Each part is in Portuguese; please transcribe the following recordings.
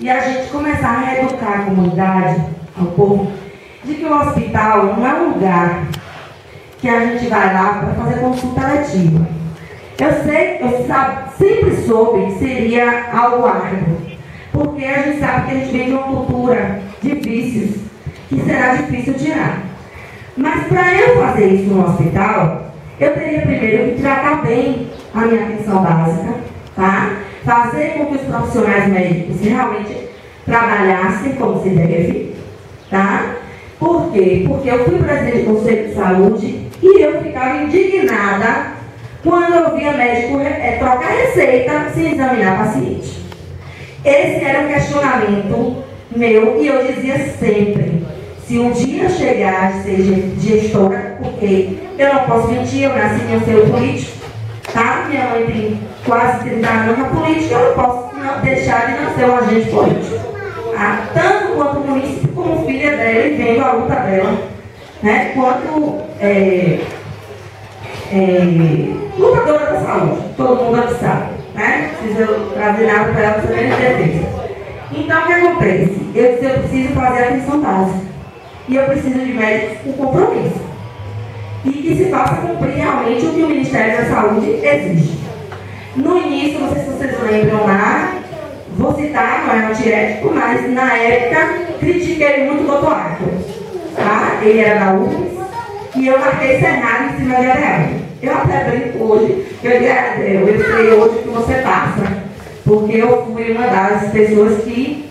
e a gente começar a reeducar a comunidade, ao povo, de que o hospital não é um lugar que a gente vai lá para fazer consulta letiva. Eu sei, eu sabe, sempre soube que seria algo árduo, porque a gente sabe que a gente vem de uma cultura de vícios que será difícil tirar. Mas para eu fazer isso no hospital, eu teria primeiro que tratar bem a minha atenção básica, tá? Fazer com que os profissionais médicos realmente trabalhassem como se deve, tá? Por quê? Porque eu fui presidente do Conselho de Saúde e eu ficava indignada quando eu via médico é, trocar receita sem examinar paciente. Esse era um questionamento meu e eu dizia sempre, se um dia chegar a ser gestora, porque eu não posso mentir, eu nasci em um seio político, tá? Minha mãe tem quase 30 anos na política, eu não posso não deixar de não ser um agente político. Tá? Tanto quanto município como filha dela e vendo a luta dela, né? Quanto é, é, lutadora da saúde, todo mundo aqui sabe, né? Precisa trazer nada para ela saber defesa. Então o que acontece? Eu eu preciso fazer a atenção básica. E eu preciso de médicos com compromisso. E que se faça cumprir realmente o que o Ministério da Saúde exige. No início, não sei se vocês lembram lá, vou citar, não é antiético, mas na época critiquei muito o doutor. Tá? Ele era da UFES e eu marquei Senado em cima de Adriano. Eu até brinco hoje, eu digo, eu sei hoje que você passa, porque eu fui uma das pessoas que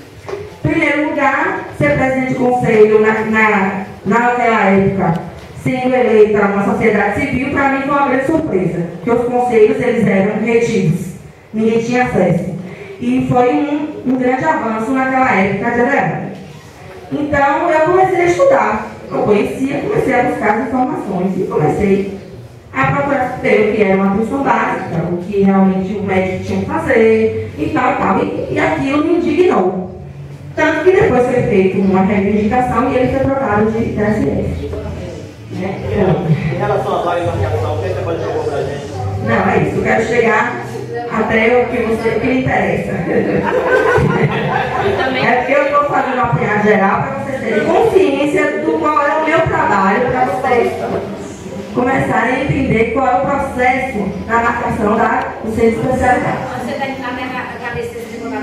primeiro lugar, ser presidente de conselho na, na, naquela época, sendo eleita uma sociedade civil, para mim foi uma grande surpresa, porque os conselhos eles eram retidos, ninguém tinha acesso. E foi um, um grande avanço naquela época de Adriana. Então eu comecei a estudar, eu conhecia, comecei a buscar as informações e comecei a procurar saber o que era uma atenção básica, o que realmente o médico tinha que fazer e tal e tal. E, e aquilo me indignou. Tanto que depois foi feita uma reivindicação e ele foi trocado de DSF. Né? Em relação à vaga marcação, o que você pode jogar para a gente? Não, é isso. Eu quero chegar até o que você que lhe interessa. é porque eu estou fazendo uma apanhado geral para vocês terem consciência do qual é o meu trabalho, para vocês começarem a entender qual é o processo da marcação da, do centro de especialidade. Você tem que agradecer se você a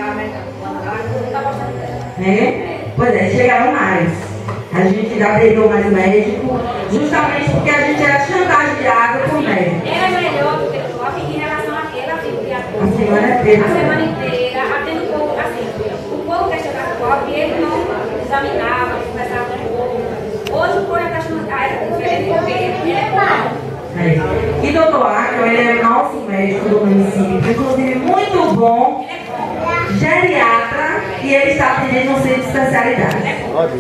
né? Pois é, chegaram mais. A gente já perdeu mais médico, justamente porque a gente era chantageado com médico. Era melhor do que o COP em relação àquele, assim, porque a, a semana inteira. A semana inteira, atendo um pouco, assim, o povo quer chegar no COP e ele não examinava, conversava com o povo. Hoje o povo era diferente, porque ele é claro. É. E doutor Acro, ele é nosso médico do município, inclusive muito bom, geriatra, e ele está atendendo no centro de especialidade.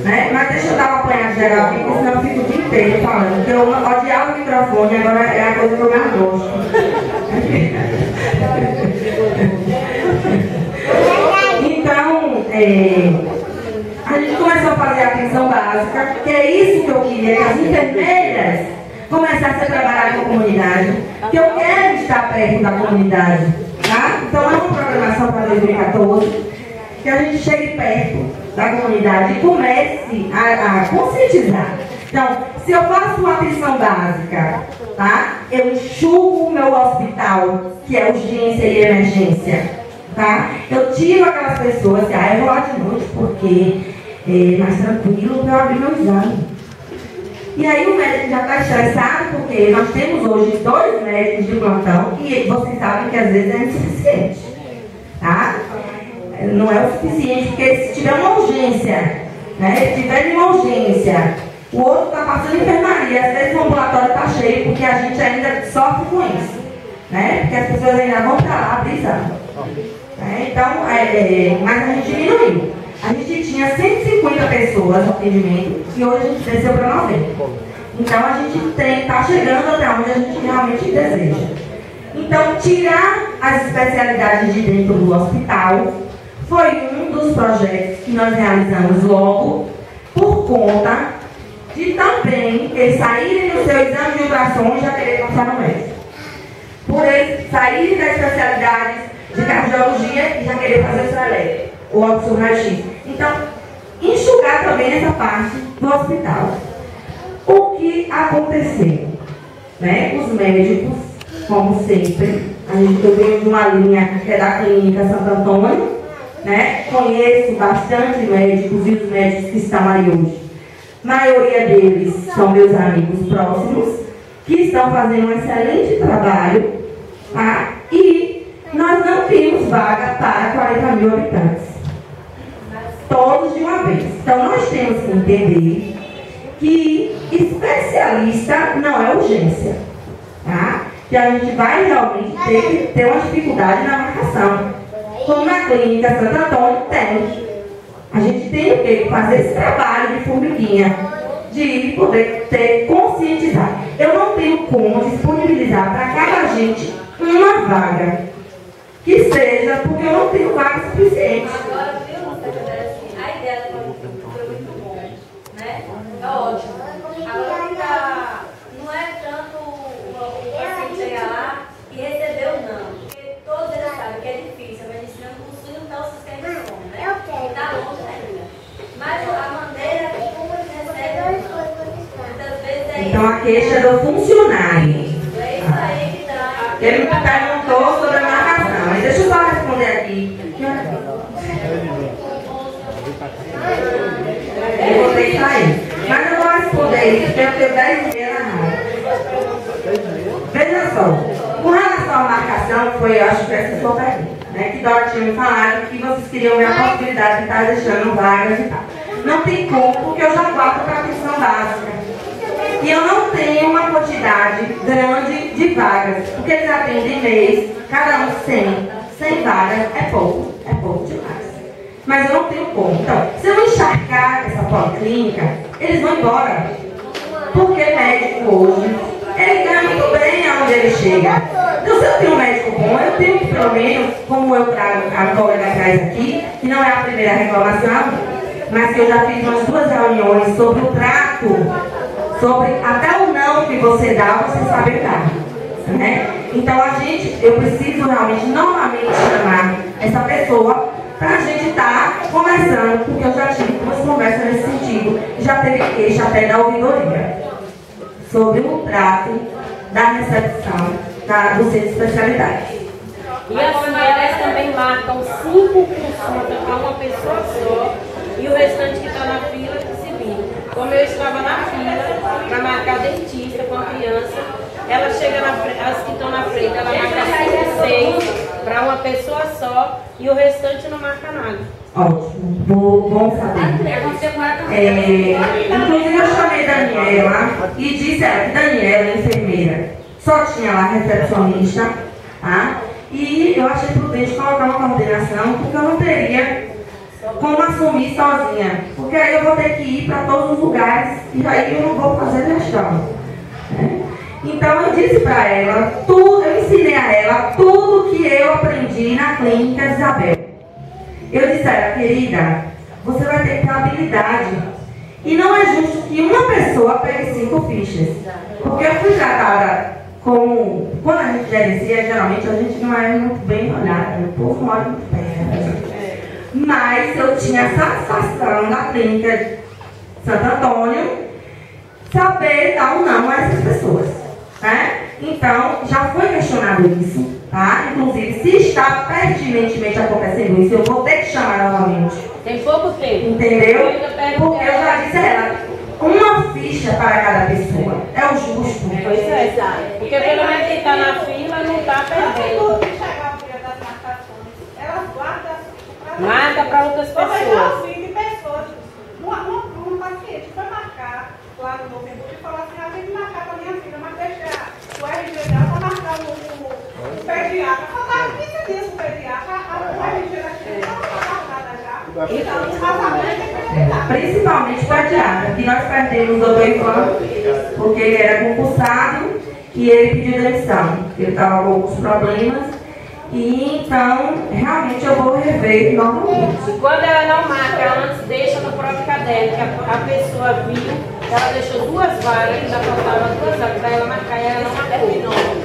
Né? Mas deixa eu dar uma apanhada geral aqui, porque senão eu fico o dia inteiro falando, porque eu odiava o microfone, agora é a coisa que eu mais gosto. então, é, a gente começou a fazer a atenção básica, que é isso que eu queria, que as enfermeiras começassem a trabalhar com a comunidade, que eu quero estar perto da comunidade. Tá? Então é uma programação para 2014 que a gente chegue perto da comunidade e comece a, a conscientizar. Então, se eu faço uma atenção básica, tá? Eu enxugo o meu hospital, que é urgência e emergência, tá? Eu tiro aquelas pessoas que, ah, eu vou lá de noite porque é mais tranquilo para eu abrir meu exame. E aí o médico já está estressado porque nós temos hoje dois médicos de plantão e vocês sabem que às vezes é insuficiente. Tá? Não é o suficiente, porque se tiver uma urgência, né? Se tiver uma urgência, o outro está passando enfermaria, às vezes o ambulatório está cheio, porque a gente ainda sofre com isso. Né? Porque as pessoas ainda vão para lá brisando. Né? Então, é, é, mas a gente diminuiu. A gente tinha 150 pessoas no atendimento e hoje a gente desceu para 90. Então a gente está chegando até onde a gente realmente deseja. Então, tirar as especialidades de dentro do hospital foi um dos projetos que nós realizamos logo por conta de também eles saírem do seu exame de ultrassom e já querer passar no médico. Por eles saírem da especialidade de cardiologia e já querer fazer o estralete ou ao raio-x. Então, enxugar também essa parte do hospital. O que aconteceu? Né? Os médicos, como sempre, a gente, eu venho de uma linha que é da clínica Santo Antônio, né? conheço bastante médicos e os médicos que estão aí hoje. A maioria deles são meus amigos próximos, que estão fazendo um excelente trabalho, tá? e nós não temos vaga para 40 mil habitantes. Todos de uma vez. Então nós temos que entender que especialista não é urgência. Tá? Que a gente vai realmente ter ter uma dificuldade na marcação. Como na clínica Santo Antônio tem. A gente tem que? Fazer esse trabalho de formiguinha, de poder ter, conscientizar. Eu não tenho como disponibilizar para cada gente uma vaga. Que seja, porque eu não tenho vaga suficiente. Agora, viu, secretária, assim, a ideia foi muito bom, né? É ótimo. Agora fica, não é tanto o, o paciente chegar lá e receber o não. Porque todos eles sabem que é difícil, a medicina não possui um tal sistema de som, né? Está longe ainda. Mas a maneira como eles recebem o não, muitas vezes é Então a queixa do funcionário. É. Ele me perguntou sobre a marcação. Mas deixa eu só responder aqui. Eu vou ter que sair. Mas eu vou responder isso, porque eu tenho 10 e meia na mão. Veja só, com relação à marcação, foi, eu acho que essa sua pergunta, né? Que Dora tinha me falado que vocês queriam ver a possibilidade de estar deixando vagas e tal. Não tem como, porque eu já guardo para atenção básica. E eu não tenho uma quantidade grande de vagas, porque eles atendem mês, cada um 100. 100 vagas é pouco, é pouco demais. Mas eu não tenho como. Então, se eu encharcar essa policlínica, eles vão embora. Porque médico hoje, ele ganha muito bem aonde ele chega. Então, se eu tenho um médico bom, eu tenho que, pelo menos, como eu trago a colega atrás aqui, que não é a primeira reclamação, mas que eu já fiz umas duas reuniões sobre o trato sobre até o não que você dá, você sabe dar. Né? Então a gente, eu preciso realmente novamente chamar essa pessoa para a gente estar tá conversando, porque eu já tive duas conversas nesse sentido, já teve queixa até da ouvidoria sobre o trato da recepção da, do centro de especialidade. E assim, elas também marcam 5% para uma pessoa só e o restante que está na fila que se vira. Como eu estava na fila para marcar dentista com a criança, ela chega na frente, as que estão na frente, ela marca 5, 6 para uma pessoa só e o restante não marca nada. Ótimo, bom, bom saber. É, inclusive eu chamei Daniela e disse ela que Daniela, enfermeira, só tinha lá recepcionista, tá? E eu achei prudente colocar uma coordenação, porque eu não teria como assumir sozinha. Porque aí eu vou ter que ir para todos os lugares e aí eu não vou fazer gestão. Então eu disse para ela, tudo, eu ensinei a ela tudo que eu aprendi na clínica de Isabel. Eu disse a ela, querida, você vai ter que ter habilidade. E não é justo que uma pessoa pegue cinco fichas. Porque eu fui tratada com. Quando a gente gerencia, geralmente a gente não é muito bem olhada. O povo olha muito né? Mas eu tinha a satisfação da clínica de Santo Antônio saber dar ou não a essas pessoas. Né? Então, já foi questionado isso. Tá? Inclusive, se está pertinentemente acontecendo isso, eu vou ter que chamar novamente. Tem pouco tempo. Entendeu? Porque eu já disse a ela, uma ficha para cada pessoa. É o justo. Pois é, porque pelo menos quem está na fila não está perdendo. Marca para outras pessoas. assim, de pessoas. Uma, paciente foi marcar lá no Novo Hamburgo e falou assim, ah, tem que marcar para minha filha, mas deixa o RG dela para marcar o, o, o pediatra. Faltava 15 dias o pediatra, o RG da filha estava marcada já. Então, o casamento tem que respeitar. Principalmente pediatra, que nós perdemos o doutor Ivan, porque ele era concursado e ele pediu demissão. Ele estava com alguns problemas. E então, realmente eu vou rever novamente. E quando ela não marca, antes deixa no próprio caderno, que a, a pessoa viu, ela deixou duas vagas, ainda faltava duas vagas para ela marcar e ela não marcou.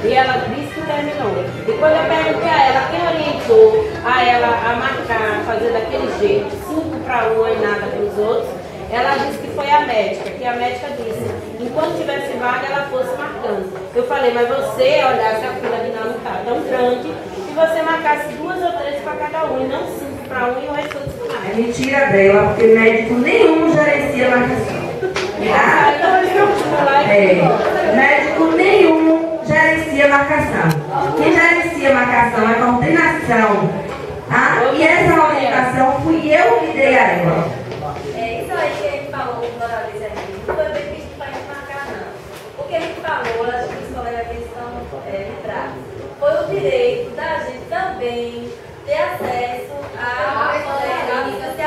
E ela disse que terminou. E quando eu perguntei a ela quem orientou a ela a marcar, fazer daquele jeito, cinco para um e nada para os outros, ela disse que foi a médica, que a médica disse, enquanto tivesse vaga, ela fosse marcando. Eu falei, mas você olhasse a fila de não está tão grande, se você marcasse duas três para cada um, e não cinco para um e o resto dos É mentira dela, porque médico nenhum gerencia marcação. Tá? É, médico nenhum gerencia marcação. Quem gerencia marcação é coordenação. Tá? E essa orientação fui eu que dei a ela. É isso aí que a gente falou uma vez aqui. Não foi bem visto para a gente marcar, não. O que a gente falou, acho que os colegas aqui estão é, lembrados, foi o direito da gente também ter acesso a é, especialista que a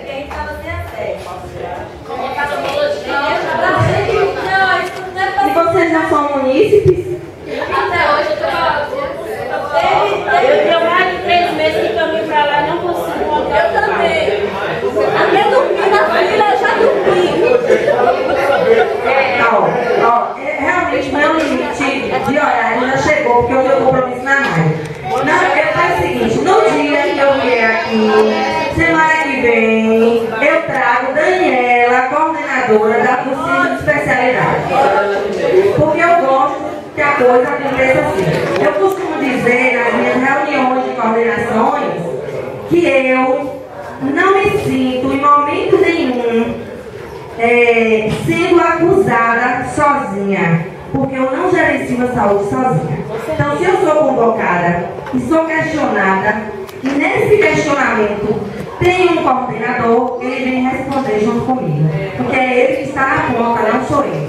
gente estava sem acesso. Como oftalmologia. Não, isso não é E vocês não são munícipes? Até hoje eu tô Teve, Eu teve. tenho mais de três meses que caminho para lá e não consigo voltar. Eu também. Até dormir na fila, eu já dormi. Ó, ó, é, realmente meu limite de horário já chegou, porque eu tenho compromisso na rádio. Não, eu faço o seguinte, no dia que eu vier aqui, semana que vem, eu trago Daniela, coordenadora da de especialidade. Porque eu gosto que a coisa aconteça assim. Eu costumo dizer nas minhas reuniões de coordenações que eu não me sinto em momento nenhum é, sendo acusada sozinha, porque eu não gerencio a saúde sozinha. Então, se eu sou convocada e sou questionada, nesse questionamento tem um coordenador, ele vem responder junto comigo, porque é ele que está na conta, não sou eu.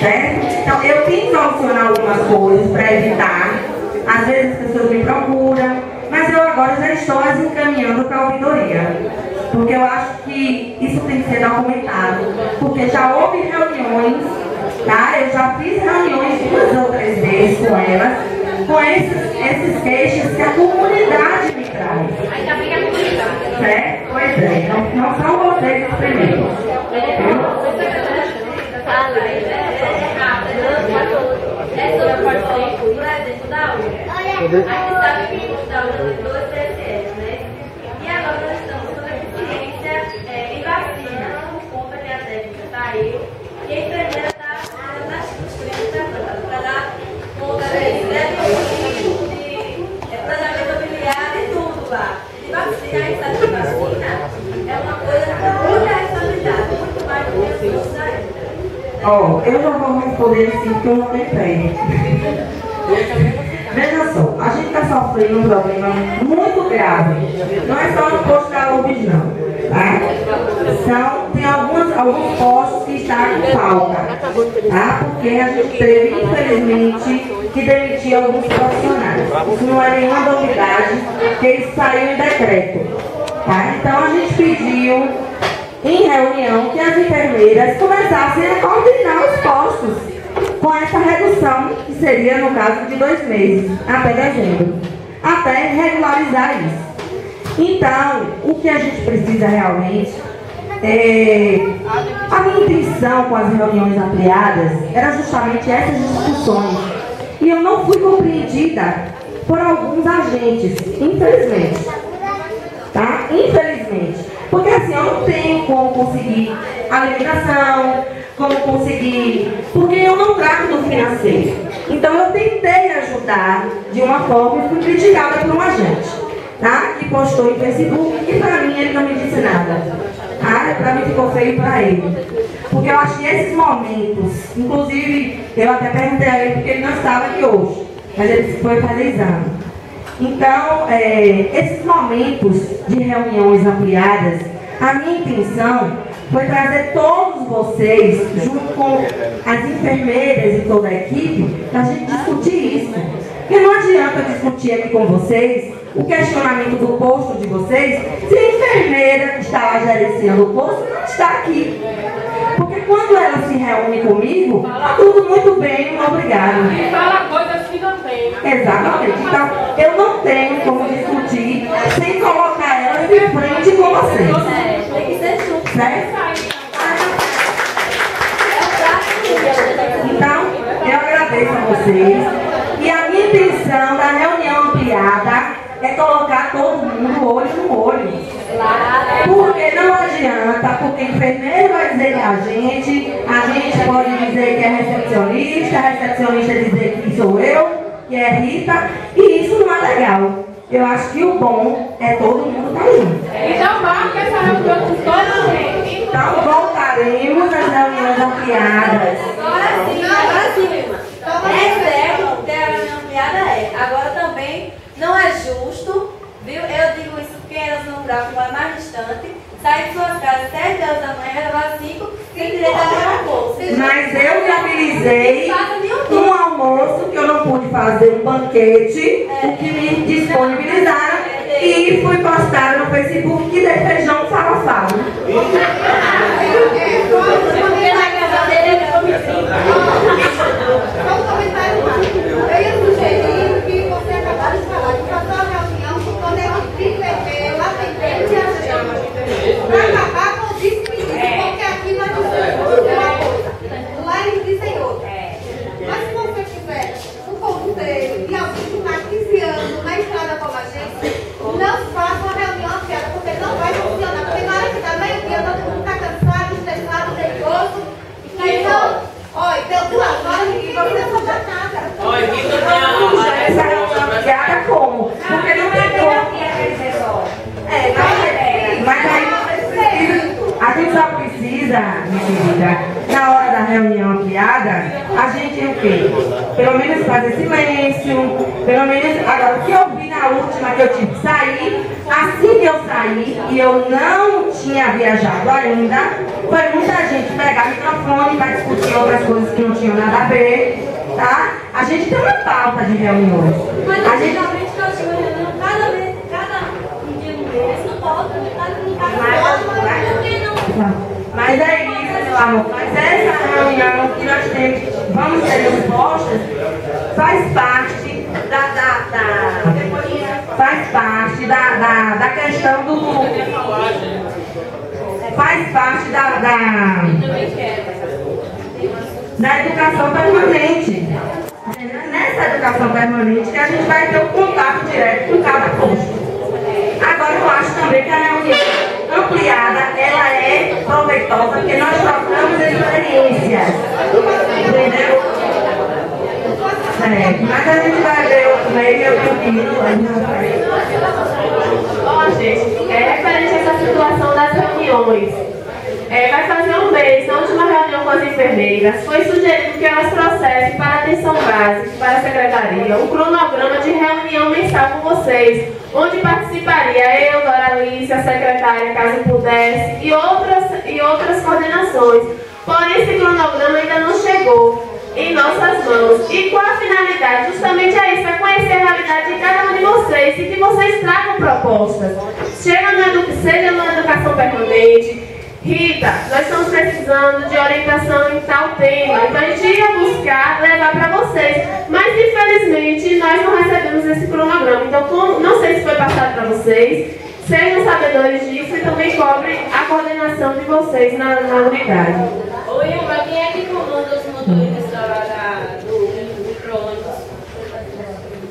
Certo? Então, eu tenho que solucionar algumas coisas para evitar. Às vezes as pessoas me procuram, mas eu agora já estou as encaminhando para a ouvidoria. Porque eu acho que isso tem que ser documentado. Porque já houve reuniões, tá? Eu já fiz reuniões duas ou três vezes com elas, com esses, esses queixos que a comunidade me traz. Ainda bem que a comunidade. Certo? Pois é, não, não são vocês os primeiros. É sobre o por exemplo, da URA. A gente sabe que o da URA tem dois TSS, né? E agora nós estamos com deficiência é, em vacina, por conta que a técnica saiu. E a enfermeira está nas clientes para dar conta disso, né? De, de, é, planejamento familiar e tudo lá. De vacina, a gente sabe que vacina é uma coisa de muita responsabilidade, muito mais do que os outros ainda. Ó, eu já vou responder assim porque eu não tenho pé. Veja só, a gente está sofrendo um problema muito grave. Não é só no posto da UBS, não. Tá? São, tem alguns, alguns postos que estão com falta. Tá? Porque a gente teve, infelizmente, que demitir alguns profissionais. Isso não é nenhuma novidade, porque isso saiu em decreto. Tá? Então a gente pediu em reunião que as enfermeiras começassem a coordenar os postos com essa redução, que seria no caso de dois meses, até dezembro, até regularizar isso. Então, o que a gente precisa realmente é. A minha intenção com as reuniões ampliadas era justamente essas discussões. E eu não fui compreendida por alguns agentes, infelizmente tá? Infelizmente. Porque assim, eu não tenho como conseguir alimentação, como conseguir. Porque eu não trato do financeiro. Então eu tentei ajudar de uma forma e fui criticada por um agente, tá? Que postou em Facebook e pra mim ele não me disse nada. Tá? Pra mim ficou feio pra ele. Porque eu acho que esses momentos, inclusive, eu até perguntei a ele porque ele não estava aqui hoje, mas ele foi fazer exame. Então, é, esses momentos de reuniões ampliadas, a minha intenção foi trazer todos vocês, junto com as enfermeiras e toda a equipe, para a gente discutir isso. Porque não adianta discutir aqui com vocês o questionamento do posto de vocês se a enfermeira que está lá gerenciando o posto não está aqui. Porque quando ela se reúne comigo, está tudo muito bem, obrigado. Exatamente. Então, eu não tenho como discutir sem colocar elas em frente com vocês. Tem que ser junto. Certo? Então, eu agradeço a vocês. E a minha intenção da reunião ampliada é colocar todo mundo olho no olho. Porque não adianta, porque enfermeiro vai dizer a gente, a gente pode dizer que é recepcionista, recepcionista dizer que sou eu, é Rita, e isso não é legal. Eu acho que o bom é todo mundo estar tá junto. Então marca essa reunião com toda gente. Então voltaremos às reuniões ampliadas. Agora sim, agora sim. É certo ter a reunião ampliada é. Agora também não é justo, viu? Eu digo isso porque elas não gravam, mora mais distante. Sair de suas casas 7 horas da manhã, levar 5, sem direito a almoço. Mas eu viabilizei um almoço que eu não pude fazer um banquete, o que me disponibilizaram e fui postar no Facebook que de feijão salafado. Porque na casa dele ele come Só um comentário mais. Eu ia sugerir que você acabasse de falar de fazer uma reunião com quando é que enfermeiro, lá tem frente a gente. Para acabar com o despedido, porque aqui nós precisamos de uma coisa. Lá eles dizem outra. Mas se você tiver um conselho e alguém que está 15 anos na estrada como a gente, não faça uma reunião afiada, porque não vai funcionar. Porque na hora que dá meio-dia, todo mundo está cansado, estressado, nervoso. Então, olha, deu duas horas e ninguém precisa fazer nada. Olha, Rita tem a. Essa reunião ampliada como? Porque não tem como. É, mas, mas aí precisa, a gente só precisa, minha querida, na hora da reunião ampliada, a gente o quê? Pelo menos fazer silêncio, pelo menos. Agora, o que eu vi na última que eu tive que sair, assim que eu saí e eu não tinha viajado ainda, foi muita gente pegar microfone para discutir outras coisas que não tinham nada a ver, tá? A gente tem uma pauta de reuniões. Mas A gente antigamente nós tínhamos reunião cada vez, cada um dia no mês, não é meu Mas essa reunião que nós temos, vamos ter expostas, faz parte da, da, da- faz parte da, da, da questão do. Faz parte da, da, da educação permanente. Nessa educação permanente que a gente vai ter um contato direto com cada posto. Agora eu acho também que a reunião ampliada ela é proveitosa porque nós trocamos experiências. Entendeu? É, mas a gente vai ver outro meio, eu vai. Ó, gente, é referente a essa situação das reuniões. É, vai fazer um mês, na última reunião com as enfermeiras, foi sugerido que elas trouxessem para a atenção básica, para a secretaria, um cronograma de reunião mensal com vocês, onde participaria eu, Doralice, a secretária, caso pudesse, e outras, e outras coordenações. Porém, esse cronograma ainda não chegou em nossas mãos. E qual a finalidade? Justamente é isso, é conhecer a realidade de cada um de vocês e que vocês tragam propostas. Chega no seja na educação permanente. Rita, nós estamos precisando de orientação em tal tema. Então a gente ia buscar levar para vocês. Mas infelizmente nós não recebemos esse cronograma. Então, como, não sei se foi passado para vocês. Sejam sabedores disso e também cobre a coordenação de vocês na, na unidade. Ô, Ilma, quem é que comanda os motoristas da, da, do micro-ônibus?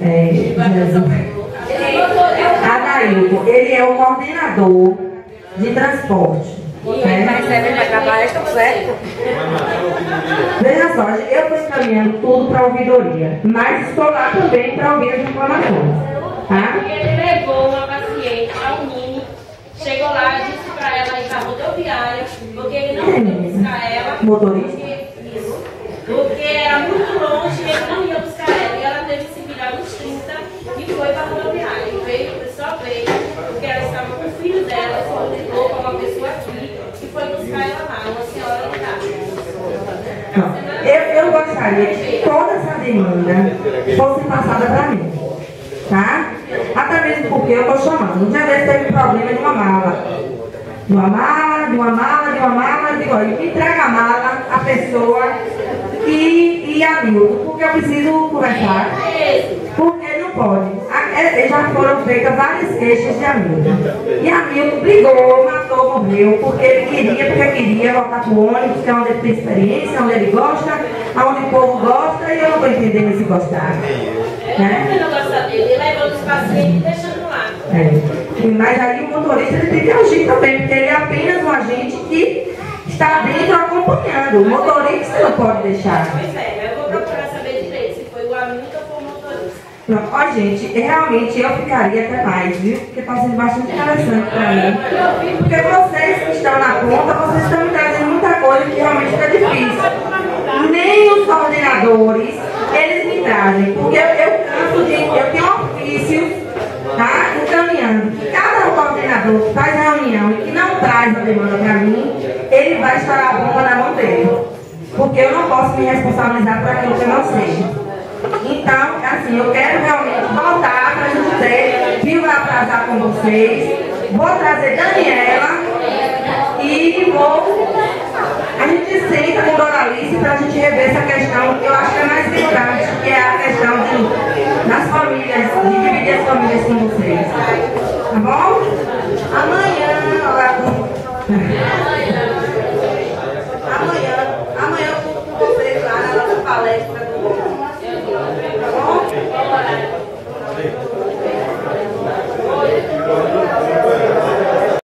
É, Jesus. Ele Adailton, ele é o coordenador de transporte. Né? recebe para trabalhar, estão certo? Veja só, eu estou encaminhando tudo para a ouvidoria, mas estou lá também para ouvir as informações. Tá? Ele levou uma paciente ao Nini, chegou lá, disse para ela ir para a rodoviária, porque ele não ia buscar ela. Motorista? Porque, isso, porque era muito longe e ele não ia buscar ela. E ela teve que se virar nos 30 e foi para a rodoviária. E veio, só veio, porque ela estava com o filho dela, se comunicou com uma pessoa aqui e foi buscar ela lá, uma senhora de casa. Eu, eu gostaria que toda essa demanda fosse passada para mim. Tá? Até mesmo porque eu estou chamando. Um dia desse teve problema de uma mala. De uma mala, de uma mala, de uma mala, de uma Entrega a mala, a pessoa e, e a Milton, porque eu preciso conversar. Porque não pode. É- Já foram feitas várias queixas de Hamilton. E Hamilton brigou, matou, morreu, porque ele queria, porque queria voltar para o ônibus, que é onde ele tem experiência, onde ele gosta, onde o povo gosta, e eu não estou entendendo esse gostar. É, Né? não gosta dele, levando os pacientes e deixando lá. É. Mas aí o motorista ele tem que agir também, porque ele é apenas um agente que está dentro acompanhando. O motorista não pode deixar. Pois é, eu vou procurar saber direito se foi o Hamilton ou foi o ó gente, realmente eu ficaria até mais, viu? Porque está sendo bastante interessante para mim. Porque vocês que estão na ponta, vocês estão me trazendo muita coisa que realmente fica difícil. Nem os coordenadores, eles me trazem. Porque eu, canso de. Eu tenho ofícios, tá? Encaminhando. Cada coordenador que faz reunião e que não traz a demanda para mim, ele vai estourar a bomba na mão dele. Porque eu não posso me responsabilizar por aquilo que eu não sei. Então, assim, eu quero realmente voltar para José, vim atrasar com vocês, vou trazer Daniela e vou. A gente senta com Dona Alice para a gente rever essa questão, que eu acho que é mais importante, que é a questão de, das famílias, de dividir as famílias com vocês. Tá bom? Amanhã, Amanhã, amanhã eu vou com vocês lá na nossa palestra.